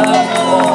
Oh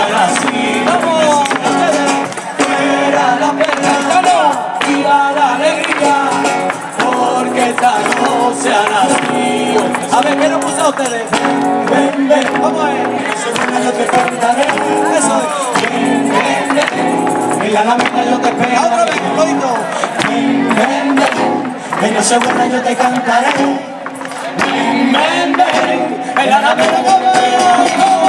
ha nacido. Fuera la alegría, porque. A ver, ¿qué nos puse a ustedes? Ven, ven, vamos a yo te cantaré. Eso es. En la yo te ven. En Nochebuena yo te cantaré. Ven, ven, ven. En la yo te espero.